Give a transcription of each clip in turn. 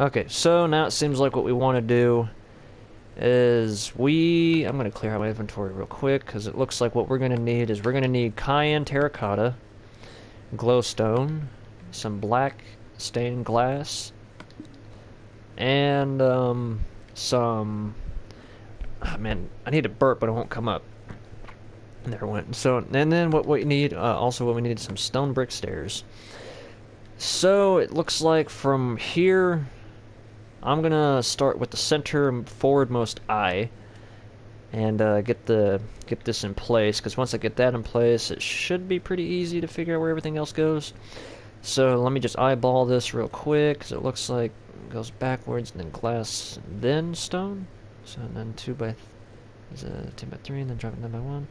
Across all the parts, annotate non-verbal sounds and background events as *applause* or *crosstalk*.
Okay, so now it seems like what we want to do is we... I'm going to clear out my inventory real quick because it looks like what we're going to need is we're going to need cyan terracotta, glowstone, some black stained glass, and um, some... Oh, man, I need a burp, but it won't come up. There went. So, and then what we need, uh, also what we need is some stone brick stairs. So, it looks like from here I'm gonna start with the center forwardmost eye and uh, get the get this in place because once I get that in place it should be pretty easy to figure out where everything else goes. So let me just eyeball this real quick because it looks like it goes backwards and then glass and then stone. So and then 2 by is a 2 by 3 and then drop it down by 1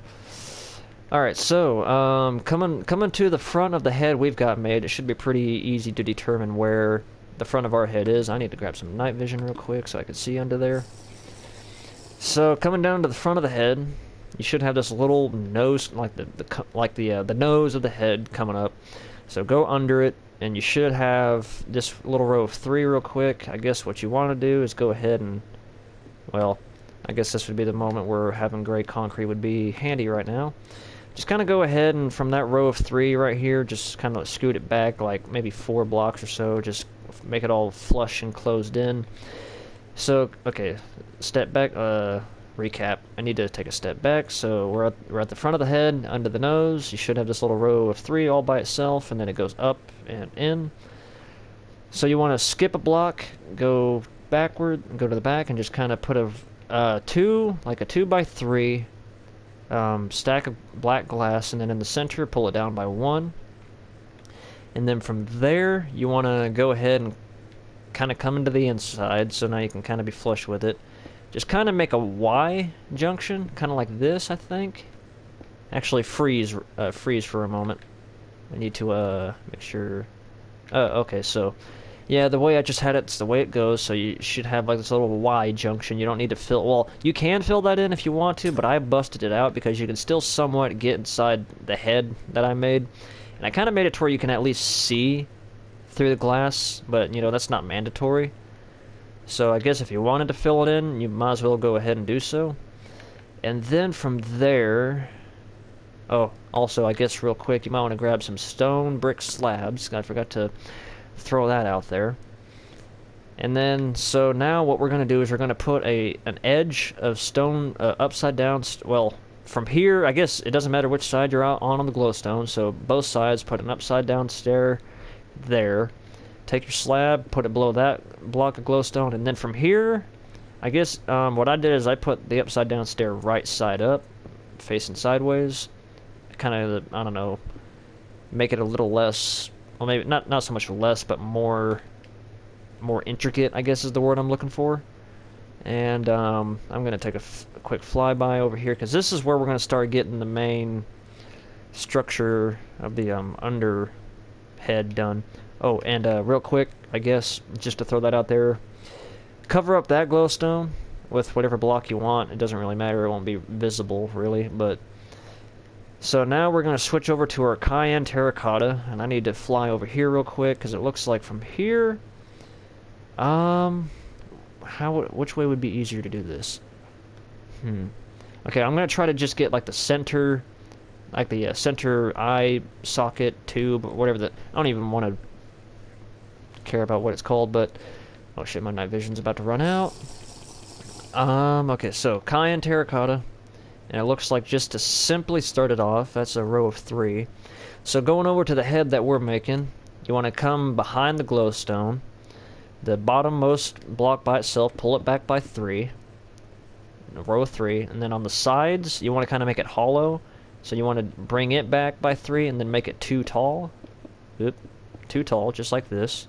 Alright, so, um, coming, coming to the front of the head we've got made, it should be pretty easy to determine where the front of our head is. I need to grab some night vision real quick so I can see under there. So coming down to the front of the head, you should have this little nose, like the, the like the uh, the nose of the head coming up. So go under it, and you should have this little row of three real quick. I guess what you want to do is go ahead and, well, I guess this would be the moment where having gray concrete would be handy right now. Just kind of go ahead and from that row of three right here, just kind of scoot it back like maybe four blocks or so. Just make it all flush and closed in. So, okay, step back, uh, recap. I need to take a step back. So we're at, we're at the front of the head, under the nose. You should have this little row of three all by itself, and then it goes up and in. So you want to skip a block, go backward, go to the back, and just kind of put a uh, two, like a two by three um, stack of black glass, and then in the center, pull it down by one and then from there you want to go ahead and kind of come into the inside so now you can kind of be flush with it. Just kind of make a Y junction kind of like this I think. Actually freeze uh, freeze for a moment. I need to uh, make sure uh, okay so yeah the way I just had it, it's the way it goes so you should have like this little Y junction. You don't need to fill well you can fill that in if you want to but I busted it out because you can still somewhat get inside the head that I made and I kind of made it to where you can at least see through the glass, but, you know, that's not mandatory. So I guess if you wanted to fill it in, you might as well go ahead and do so. And then from there... Oh, also, I guess real quick, you might want to grab some stone brick slabs. I forgot to throw that out there. And then, so now what we're going to do is we're going to put a an edge of stone uh, upside down, well, from here, I guess it doesn't matter which side you're on on the glowstone, so both sides put an upside down stair there. Take your slab, put it below that block of glowstone, and then from here, I guess um, what I did is I put the upside down stair right side up, facing sideways. Kind of, I don't know, make it a little less, well maybe not, not so much less, but more, more intricate, I guess is the word I'm looking for. And um, I'm going to take a, quick flyby over here because this is where we're going to start getting the main structure of the um, under head done. Oh, and uh, real quick, I guess, just to throw that out there, cover up that glowstone with whatever block you want. It doesn't really matter. It won't be visible, really. But So now we're going to switch over to our cyan terracotta. And I need to fly over here real quick because it looks like from here... Um, how which way would be easier to do this? Hmm. Okay, I'm gonna try to just get like the center, like the uh, center eye socket tube, or whatever that. I don't even want to care about what it's called, but oh shit, my night vision's about to run out. Um. Okay, so cyan terracotta, and it looks like just to simply start it off, that's a row of three. So going over to the head that we're making, you want to come behind the glowstone the bottommost block by itself, pull it back by three, row three, and then on the sides, you want to kind of make it hollow, so you want to bring it back by three and then make it too tall. Oop, too tall, just like this.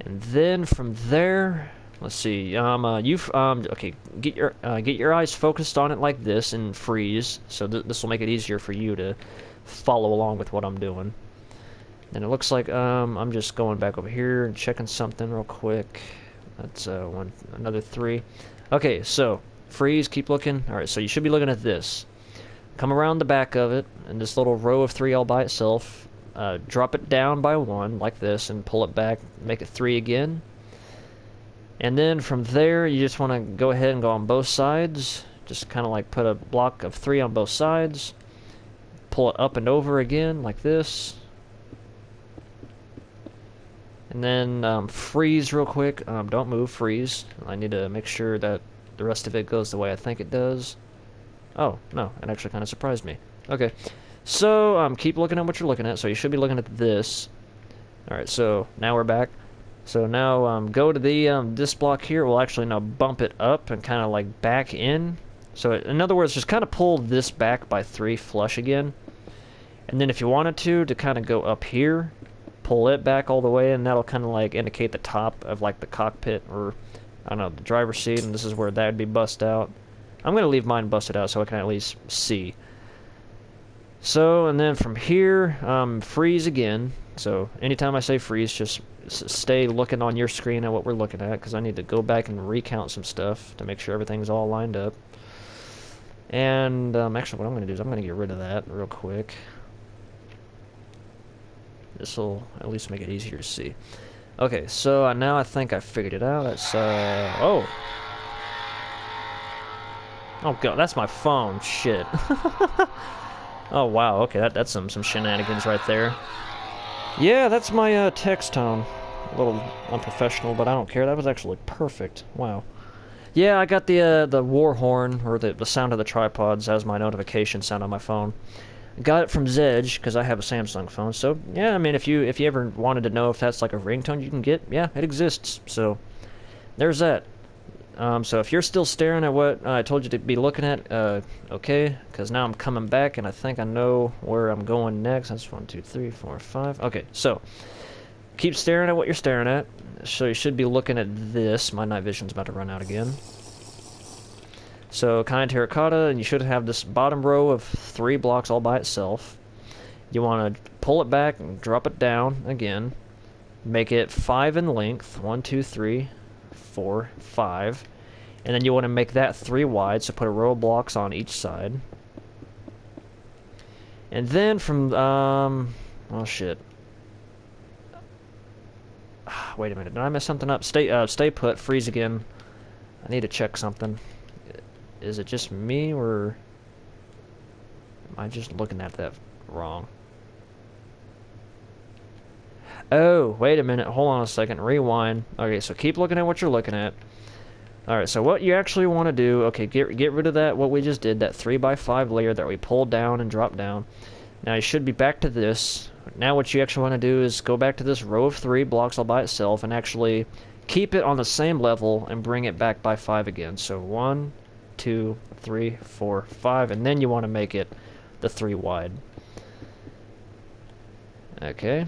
And then from there, let's see, um, uh, you, um, okay, get your, uh, get your eyes focused on it like this and freeze, so th this will make it easier for you to follow along with what I'm doing. And it looks like um, I'm just going back over here and checking something real quick. That's uh, one, another three. Okay, so freeze, keep looking. All right, so you should be looking at this. Come around the back of it, and this little row of three all by itself. uh, drop it down by one like this and pull it back, make it three again. And then from there, you just want to go ahead and go on both sides. Just kind of like put a block of three on both sides. Pull it up and over again like this. And then um, freeze real quick. Um, don't move, freeze. I need to make sure that the rest of it goes the way I think it does. Oh, no, it actually kind of surprised me. Okay, so um, keep looking at what you're looking at. So you should be looking at this. Alright, so now we're back. So now um, go to the um, this block here. We'll actually now bump it up and kind of like back in. So in other words, just kind of pull this back by three flush again. And then if you wanted to, to kind of go up here, pull it back all the way, and that'll kind of like indicate the top of like the cockpit or I don't know the driver's seat, and this is where that would be bust out. I'm gonna leave mine busted out so I can at least see. So and then from here, um, freeze again. So anytime I say freeze, just stay looking on your screen at what we're looking at because I need to go back and recount some stuff to make sure everything's all lined up. And um, actually, what I'm going to do is I'm going to get rid of that real quick. This will at least make it easier to see. Okay, so uh, now I think I figured it out. It's, uh, oh. Oh god, that's my phone. Shit. *laughs* oh wow, okay, that, that's some, some shenanigans right there. Yeah, that's my uh, text tone. A little unprofessional, but I don't care. That was actually perfect. Wow. Yeah, I got the uh, the war horn, or the, the sound of the tripods as my notification sound on my phone. Got it from Zedge, because I have a Samsung phone. So, yeah, I mean, if you if you ever wanted to know if that's like a ringtone you can get, yeah, it exists. So, there's that. Um, so if you're still staring at what I told you to be looking at, uh, okay, because now I'm coming back and I think I know where I'm going next. That's one, two, three, four, five. Okay, so keep staring at what you're staring at. So you should be looking at this. My night vision's about to run out again. So kind of terracotta, and you should have this bottom row of three blocks all by itself. You want to pull it back and drop it down again. Make it five in length. One, two, three, four, five. And then you want to make that three wide, so put a row of blocks on each side. And then from, um, oh shit. *sighs* Wait a minute, did I mess something up? Stay, uh, stay put, freeze again. I need to check something. Is it just me, or am I just looking at that wrong? Oh, wait a minute. Hold on a second. Rewind. Okay, so keep looking at what you're looking at. Alright, so what you actually want to do, okay, get get rid of that, what we just did, that 3x5 layer that we pulled down and dropped down. Now you should be back to this. Now what you actually want to do is go back to this row of three blocks all by itself and actually keep it on the same level and bring it back by 5 again. So one, two, three, four, five, and then you want to make it the 3 wide. Okay,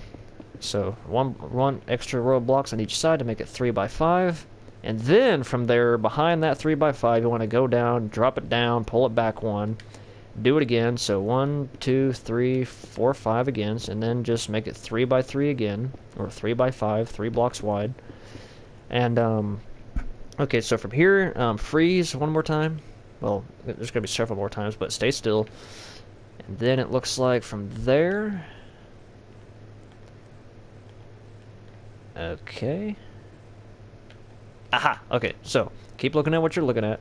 so one one extra row of blocks on each side to make it 3 by 5 and then from there, behind that three by five, you want to go down, drop it down, pull it back one, do it again. So one, two, three, four, five again, and then just make it three by three again, or three by five, three blocks wide. And, um, okay, so from here, um, freeze one more time. Well, there's going to be several more times, but stay still. And then it looks like from there... Okay. Aha! Okay, so keep looking at what you're looking at.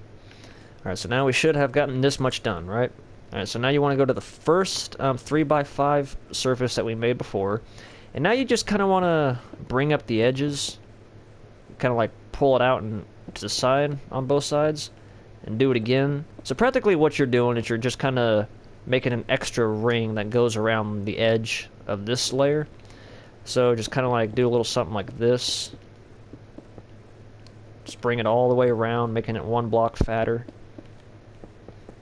Alright, so now we should have gotten this much done, right? Alright, so now you want to go to the first um, 3x5 surface that we made before. And now you just kind of want to bring up the edges. Kind of like pull it out and to the side on both sides. And do it again. So practically what you're doing is you're just kind of making an extra ring that goes around the edge of this layer. So just kind of like do a little something like this. Just bring it all the way around, making it one block fatter.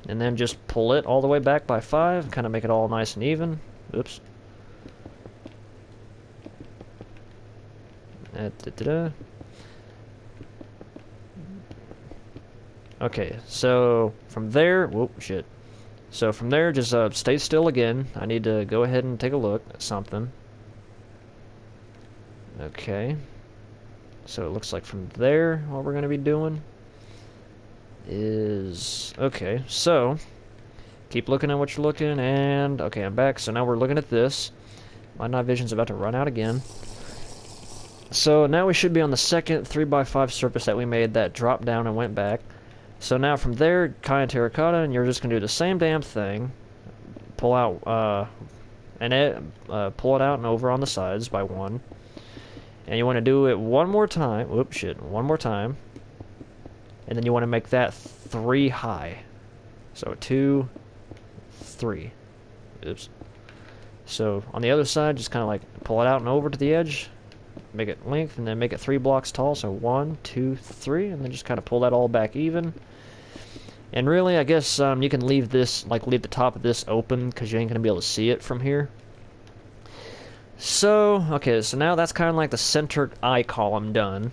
And then just pull it all the way back by five, kind of make it all nice and even. Oops. Da -da -da. Okay, so from there, whoop, shit. So from there, just uh, stay still again. I need to go ahead and take a look at something. Okay. So it looks like from there, what we're going to be doing is... Okay, so... Keep looking at what you're looking, and... Okay, I'm back. So now we're looking at this. my night vision's about to run out again. So now we should be on the second 3x5 surface that we made that dropped down and went back. So now from there, Cyan Terracotta, and you're just going to do the same damn thing. Pull out, uh, and it, uh, pull it out and over on the sides by one. And you want to do it one more time. Whoops, shit. One more time. And then you want to make that three high. So two, three. Oops. So on the other side, just kind of like pull it out and over to the edge, make it length, and then make it three blocks tall. So one, two, three, and then just kind of pull that all back even. And really, I guess um, you can leave this, like leave the top of this open because you ain't going to be able to see it from here. So, okay, so now that's kind of like the center eye column done.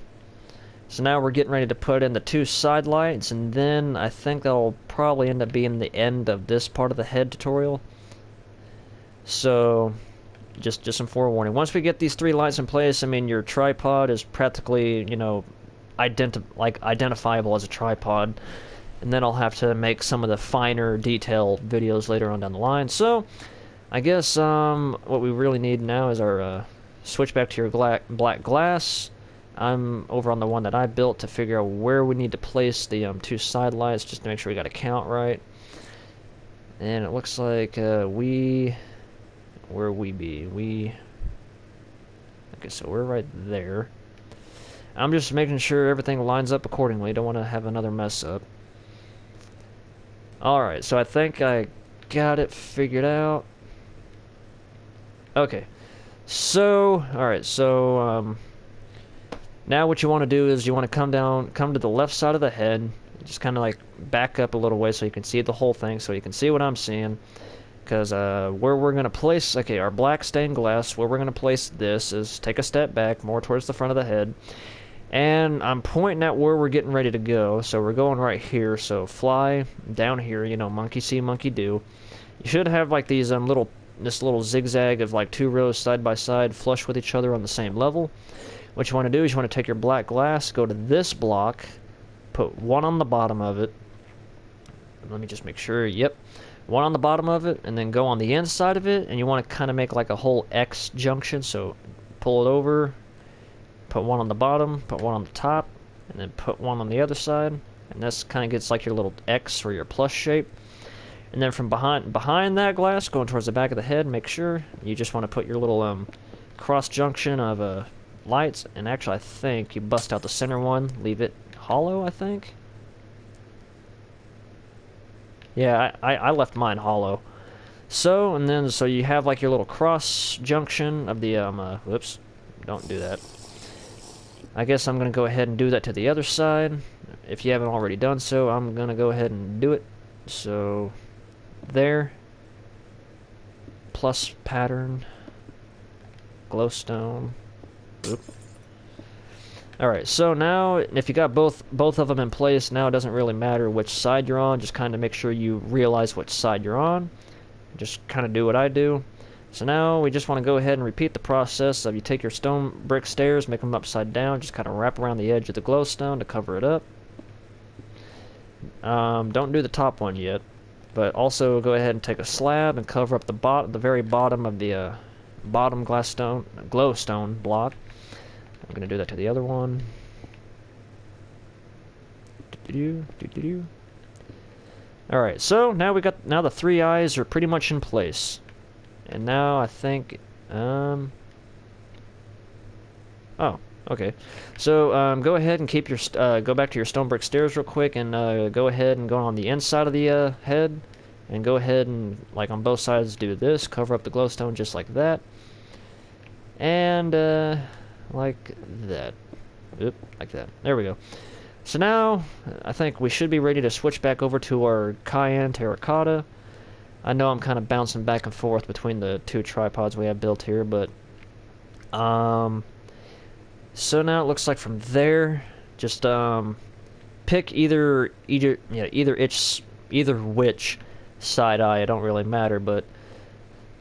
So now we're getting ready to put in the two side lights, and then I think that'll probably end up being the end of this part of the head tutorial. So, just just some forewarning. Once we get these three lights in place, I mean, your tripod is practically, you know, identi like identifiable as a tripod. And then I'll have to make some of the finer detail videos later on down the line. So, I guess um, what we really need now is our uh, switch back to your black glass I'm over on the one that I built to figure out where we need to place the um, two side lights just to make sure we got a count right. And it looks like uh, we... Where we be? We... Okay, so we're right there. I'm just making sure everything lines up accordingly. Don't want to have another mess up. Alright, so I think I got it figured out. Okay. So, alright, so, um... Now what you want to do is you want to come down, come to the left side of the head, just kind of like back up a little way so you can see the whole thing, so you can see what I'm seeing. Because uh, where we're going to place, okay, our black stained glass, where we're going to place this is take a step back, more towards the front of the head. And I'm pointing at where we're getting ready to go, so we're going right here. So fly down here, you know, monkey see, monkey do. You should have like these um, little, this little zigzag of like two rows side by side, flush with each other on the same level. What you want to do is you want to take your black glass, go to this block, put one on the bottom of it. Let me just make sure. Yep. One on the bottom of it, and then go on the inside of it, and you want to kind of make like a whole X junction. So pull it over, put one on the bottom, put one on the top, and then put one on the other side. And this kind of gets like your little X or your plus shape. And then from behind behind that glass, going towards the back of the head, make sure you just want to put your little um, cross junction of a lights, and actually I think you bust out the center one, leave it hollow, I think? Yeah, I, I left mine hollow. So, and then, so you have like your little cross junction of the, um, uh, whoops, don't do that. I guess I'm going to go ahead and do that to the other side. If you haven't already done so, I'm going to go ahead and do it. So, there. Plus pattern. Glowstone. Oop. Alright, so now, if you got both both of them in place, now it doesn't really matter which side you're on. Just kind of make sure you realize which side you're on. Just kind of do what I do. So now we just want to go ahead and repeat the process of you take your stone brick stairs, make them upside down, just kind of wrap around the edge of the glowstone to cover it up. Um, don't do the top one yet, but also go ahead and take a slab and cover up the bot the very bottom of the uh, bottom glass stone glowstone block. I'm gonna do that to the other one. Alright, so now we got now the three eyes are pretty much in place. And now I think um Oh, okay. So um, go ahead and keep your uh, go back to your stone brick stairs real quick and uh, go ahead and go on the inside of the uh, head and go ahead and like on both sides do this cover up the glowstone just like that and uh, like that. Oop, like that. There we go. So now, I think we should be ready to switch back over to our Cyan Terracotta. I know I'm kind of bouncing back and forth between the two tripods we have built here, but... Um... So now it looks like from there, just, um... Pick either, either, either itch, either which side eye, it don't really matter, but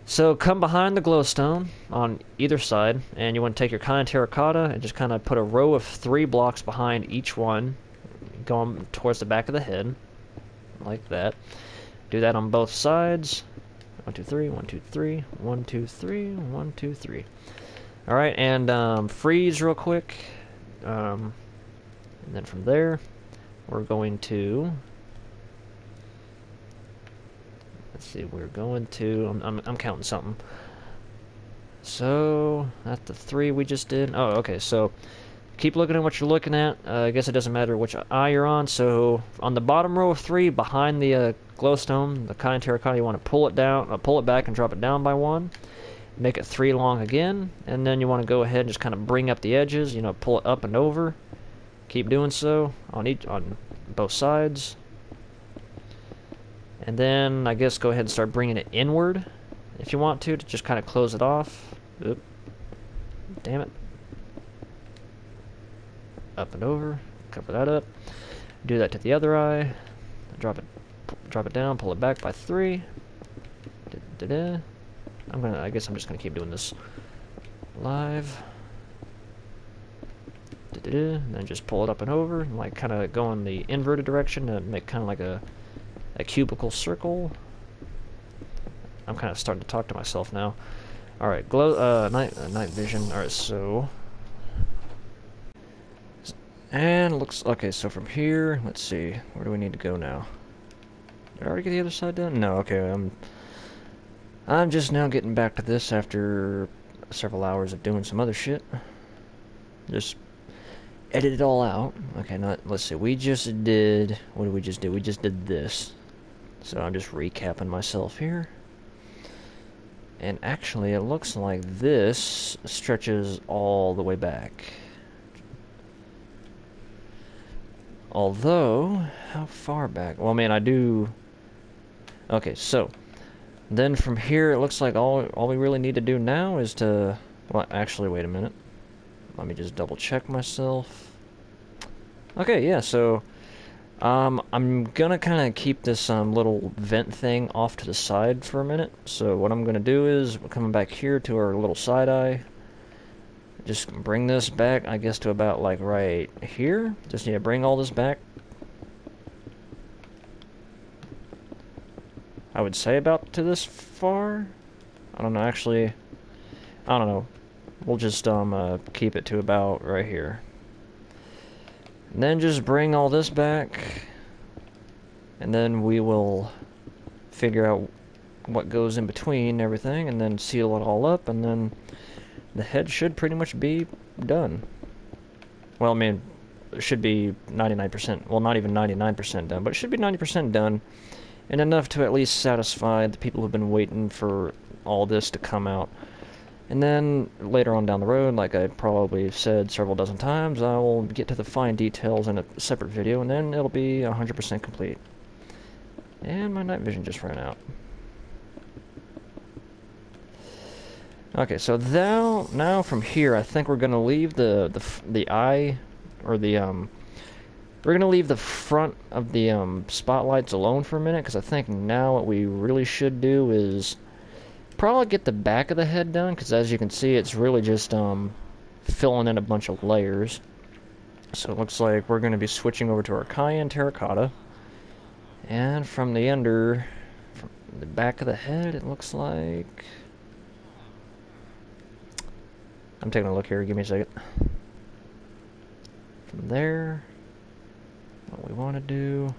so come behind the glowstone on either side, and you want to take your Cyan Terracotta and just kind of put a row of three blocks behind each one, going towards the back of the head, like that. Do that on both sides. One, two, three, one, two, three, one, two, three, one, two, three. Alright, and um, freeze real quick. Um, and then from there, we're going to... Let's see, we're going to... I'm, I'm, I'm counting something. So, that's the three we just did. Oh, okay, so keep looking at what you're looking at. Uh, I guess it doesn't matter which eye you're on. So on the bottom row of three, behind the uh, glowstone, the Cyan Terracotta, you want to pull it down, uh, pull it back and drop it down by one. Make it three long again, and then you want to go ahead and just kind of bring up the edges. You know, pull it up and over. Keep doing so on each on both sides. And then I guess go ahead and start bringing it inward if you want to, to just kind of close it off. Oop. Damn it up and over, cover that up. Do that to the other eye. Drop it, drop it down, pull it back by three. Da -da -da. I'm gonna. I guess I'm just gonna keep doing this live. And then just pull it up and over, and like kind of go in the inverted direction to make kind of like a a cubical circle. I'm kind of starting to talk to myself now. All right, glow uh, night uh, night vision. All right, so and looks, okay, so from here, let's see, where do we need to go now? Did I already get the other side done? No, okay, I'm, I'm just now getting back to this after several hours of doing some other shit. Just edit it all out. Okay, not, let's see, we just did, what did we just do? We just did this. So I'm just recapping myself here. And actually, it looks like this stretches all the way back. Although, how far back? Well, man, I do... Okay, so, then from here, it looks like all, all we really need to do now is to... Well, actually, wait a minute. Let me just double check myself. Okay, yeah, so... Um, I'm gonna kind of keep this um, little vent thing off to the side for a minute. So what I'm gonna do is, we're coming back here to our little side eye just bring this back, I guess, to about, like, right here. Just need to bring all this back. I would say about to this far. I don't know, actually, I don't know. We'll just, um, uh, keep it to about right here. And then just bring all this back. And then we will figure out what goes in between everything, and then seal it all up, and then the head should pretty much be done. Well, I mean, it should be 99%, well, not even 99% done, but it should be 90% done, and enough to at least satisfy the people who've been waiting for all this to come out. And then later on down the road, like I probably said several dozen times, I will get to the fine details in a separate video, and then it'll be 100% complete. And my night vision just ran out. Okay, so now now from here, I think we're gonna leave the the the eye or the um we're gonna leave the front of the um spotlights alone for a minute because I think now what we really should do is probably get the back of the head done because as you can see, it's really just um filling in a bunch of layers. So it looks like we're gonna be switching over to our cyan terracotta, and from the under, from the back of the head, it looks like. I'm taking a look here. Give me a second. From there, what we want to do.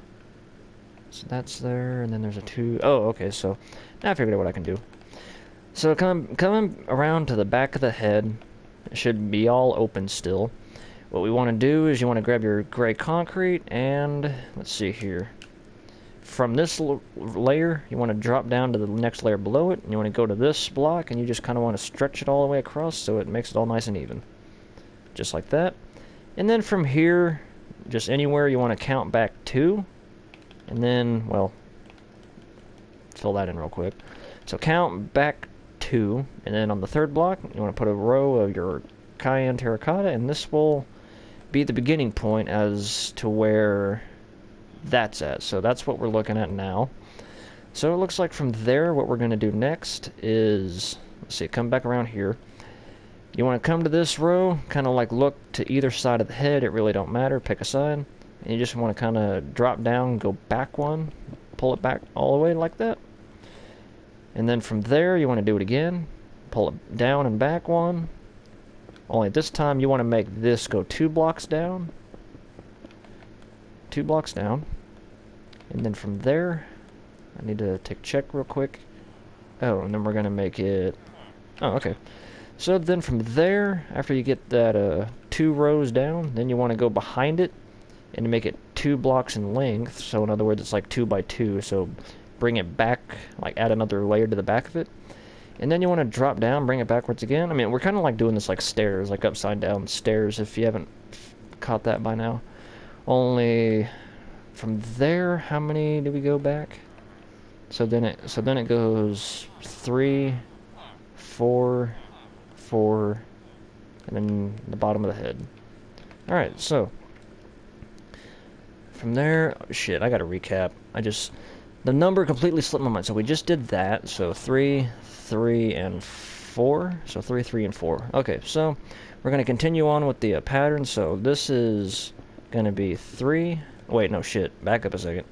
So that's there, and then there's a two. Oh, okay. So now I figured out what I can do. So come coming around to the back of the head, it should be all open still. What we want to do is you want to grab your gray concrete and let's see here from this layer, you want to drop down to the next layer below it, and you want to go to this block, and you just kind of want to stretch it all the way across so it makes it all nice and even. Just like that. And then from here, just anywhere you want to count back two, and then, well, fill that in real quick. So count back two, and then on the third block, you want to put a row of your cyan terracotta, and this will be the beginning point as to where that's at. So that's what we're looking at now. So it looks like from there, what we're going to do next is, let's see, come back around here. You want to come to this row, kind of like look to either side of the head. It really don't matter. Pick a side. And you just want to kind of drop down, go back one, pull it back all the way like that. And then from there, you want to do it again. Pull it down and back one. Only this time, you want to make this go two blocks down. Two blocks down. And then from there, I need to take check real quick. Oh, and then we're going to make it... Oh, okay. So then from there, after you get that uh, two rows down, then you want to go behind it and make it two blocks in length. So in other words, it's like two by two. So bring it back, like add another layer to the back of it. And then you want to drop down, bring it backwards again. I mean, we're kind of like doing this like stairs, like upside down stairs, if you haven't caught that by now. Only from there, how many do we go back? So then it, so then it goes three, four, four, and then the bottom of the head. Alright, so from there, oh, shit, I gotta recap. I just, the number completely slipped my mind. So we just did that. So three, three, and four. So three, three, and four. Okay, so we're gonna continue on with the uh, pattern. So this is gonna be three. Wait, no shit. Back up a second.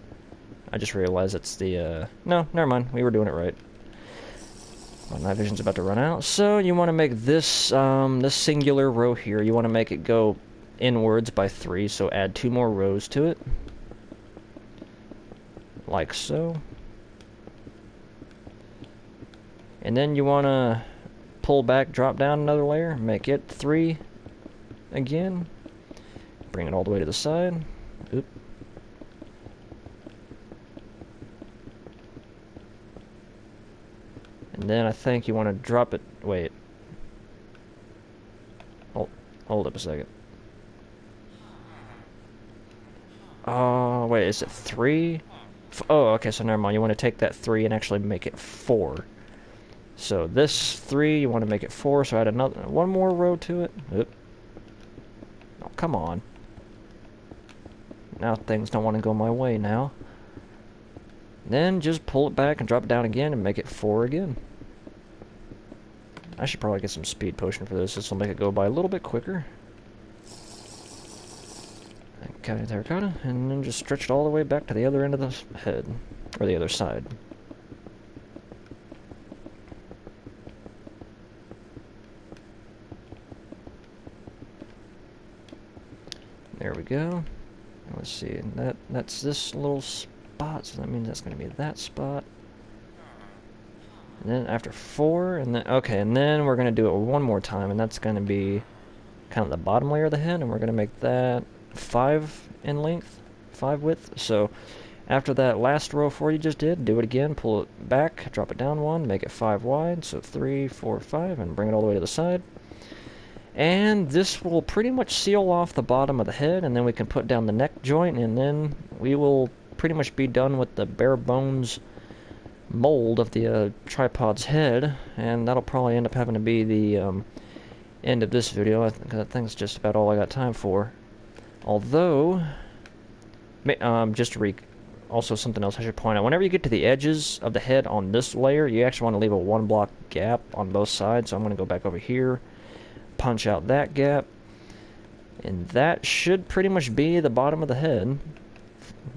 I just realized it's the, uh, no, never mind. We were doing it right. My night vision's about to run out. So you want to make this, um, this singular row here, you want to make it go inwards by three, so add two more rows to it. Like so. And then you want to pull back, drop down another layer, make it three again. Bring it all the way to the side. And then I think you want to drop it. Wait. Hold, hold up a second. Oh, wait, is it three? F oh, okay, so never mind. You want to take that three and actually make it four. So this three, you want to make it four, so add another one more row to it. Oop. Oh, come on. Now things don't want to go my way now. Then just pull it back and drop it down again and make it four again. I should probably get some speed potion for this. This will make it go by a little bit quicker. County terracotta, and then just stretch it all the way back to the other end of the head, or the other side. There we go. Let's see, and that that's this little spot, so that means that's going to be that spot. And then after four, and then, okay, and then we're going to do it one more time, and that's going to be kind of the bottom layer of the head, and we're going to make that five in length, five width. So after that last row four you just did, do it again, pull it back, drop it down one, make it five wide, so three, four, five, and bring it all the way to the side. And this will pretty much seal off the bottom of the head, and then we can put down the neck joint, and then we will pretty much be done with the bare bones mold of the uh, tripod's head, and that'll probably end up having to be the um, end of this video, I, th I think it's just about all I got time for. Although, um, just to re also something else I should point out, whenever you get to the edges of the head on this layer, you actually want to leave a one block gap on both sides. So I'm going to go back over here, punch out that gap, and that should pretty much be the bottom of the head.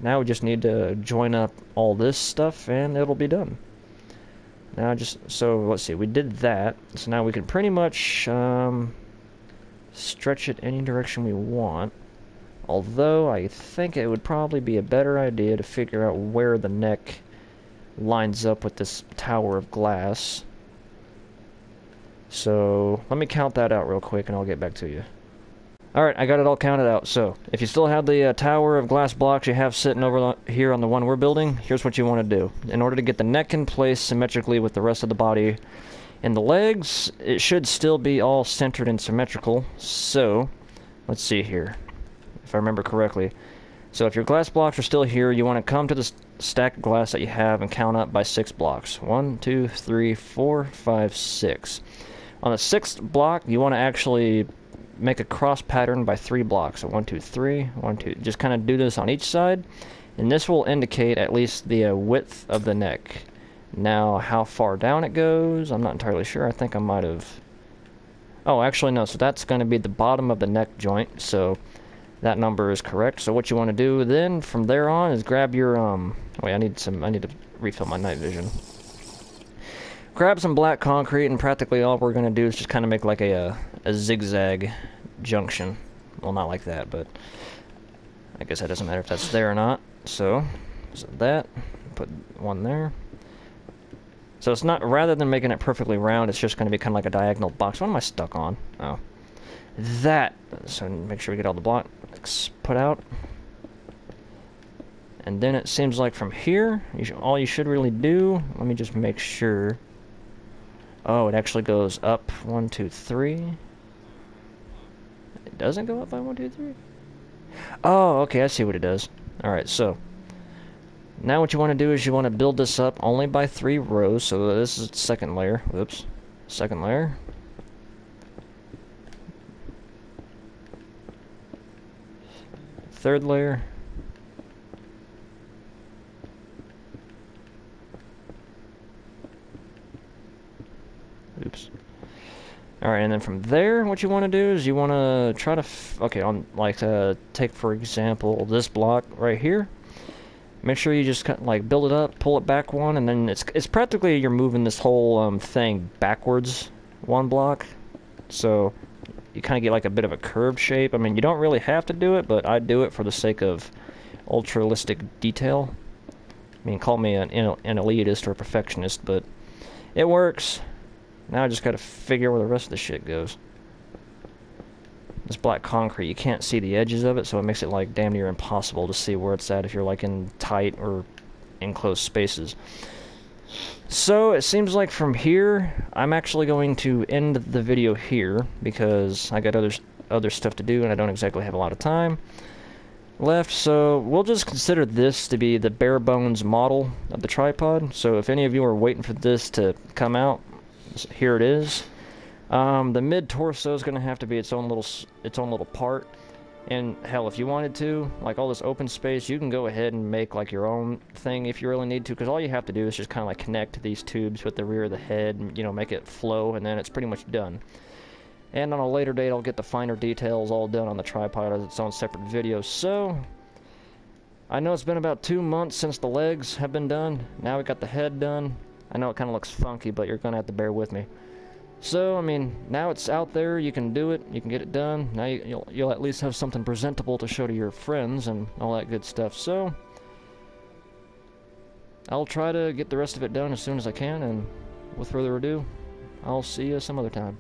Now we just need to join up all this stuff and it'll be done. Now just, so let's see, we did that. So now we can pretty much um, stretch it any direction we want. Although I think it would probably be a better idea to figure out where the neck lines up with this tower of glass. So let me count that out real quick and I'll get back to you. Alright, I got it all counted out. So, if you still have the uh, tower of glass blocks you have sitting over here on the one we're building, here's what you want to do. In order to get the neck in place symmetrically with the rest of the body and the legs, it should still be all centered and symmetrical. So, let's see here if I remember correctly. So if your glass blocks are still here, you want to come to the stack of glass that you have and count up by six blocks. One, two, three, four, five, six. On the sixth block, you want to actually make a cross pattern by three blocks. So one, two, three, one, two. Just kind of do this on each side, and this will indicate at least the uh, width of the neck. Now, how far down it goes, I'm not entirely sure. I think I might have... Oh, actually, no. So that's going to be the bottom of the neck joint. So that number is correct. So what you want to do then from there on is grab your um wait I need some I need to refill my night vision. Grab some black concrete, and practically all we're going to do is just kind of make like a, a, a zigzag junction. Well, not like that, but I guess that doesn't matter if that's there or not. So, so that, put one there. So it's not, rather than making it perfectly round, it's just going to be kind of like a diagonal box. What am I stuck on? Oh. That. So make sure we get all the blocks put out. And then it seems like from here, you all you should really do, let me just make sure. Oh, it actually goes up one, two, three. It doesn't go up by one, two, three? Oh, okay, I see what it does. Alright, so. Now what you want to do is you want to build this up only by three rows. So this is the second layer. Whoops. Second layer. Third layer. Oops. Alright, and then from there, what you want to do is you want to try to... okay, on like, uh, take for example this block right here. Make sure you just like build it up, pull it back one, and then it's it's practically you're moving this whole um, thing backwards one block. So you kind of get like a bit of a curved shape. I mean, you don't really have to do it, but I do it for the sake of ultralistic detail. I mean, call me an, an elitist or a perfectionist, but it works. Now I just gotta figure where the rest of the shit goes. This black concrete, you can't see the edges of it, so it makes it like damn near impossible to see where it's at if you're like in tight or enclosed spaces. So it seems like from here, I'm actually going to end the video here because I got other other stuff to do and I don't exactly have a lot of time left. So we'll just consider this to be the bare bones model of the tripod. So if any of you are waiting for this to come out, here it is. Um, the mid torso is going to have to be its own little its own little part. And hell, if you wanted to, like all this open space, you can go ahead and make like your own thing if you really need to, because all you have to do is just kind of like connect these tubes with the rear of the head, and, you know, make it flow, and then it's pretty much done. And on a later date, I'll get the finer details all done on the tripod as its own separate video. So, I know it's been about two months since the legs have been done. Now we got the head done. I know it kind of looks funky, but you're going to have to bear with me. So, I mean, now it's out there, you can do it, you can get it done. Now you, will you'll at least have something presentable to show to your friends and all that good stuff. So, I'll try to get the rest of it done as soon as I can, and with further ado, I'll see you some other time.